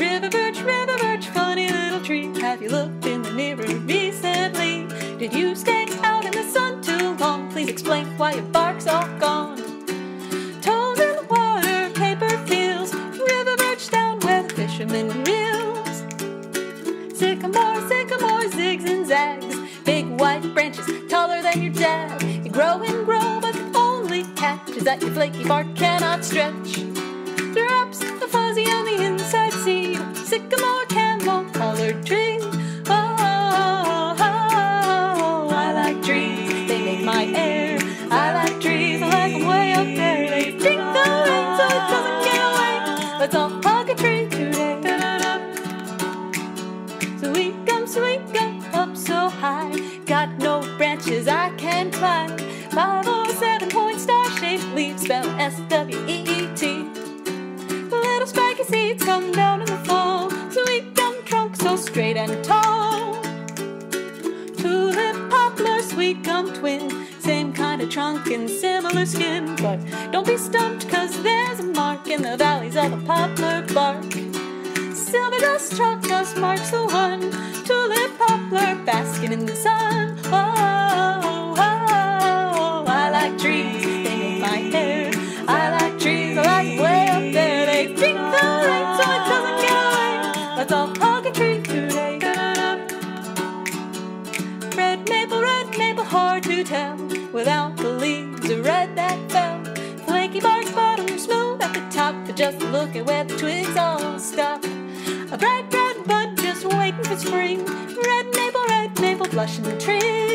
River birch, river birch, funny little tree. Have you looked in the mirror recently? Did you stay out in the sun too long? Please explain why your bark's all gone. Toes in the water, paper peels. River birch down where the fishermen reels. Sycamore, sycamore, zigs and zags. Big white branches, taller than your dad. You grow and grow, but the only catch is that your flaky bark cannot stretch. Drops the fuzzy on the inside seed. No branches I can or seven point star shaped leaves spell S W E E T. Little spiky seeds come down in the fall. Sweet gum trunk so straight and tall. Tulip, poplar, sweet gum twin. Same kind of trunk and similar skin. But don't be stumped, cause there's a mark in the valleys of the poplar bark. Silver dust, chalk dust marks the one. Tulip, poplar, basking in the sun. Let's all tree today. Red maple, red maple, hard to tell without the leaves of red that fell. Flaky bark bottom, smooth at the top, but just look at where the twigs all stop. A bright red bud just waiting for spring. Red maple, red maple, blushing the tree.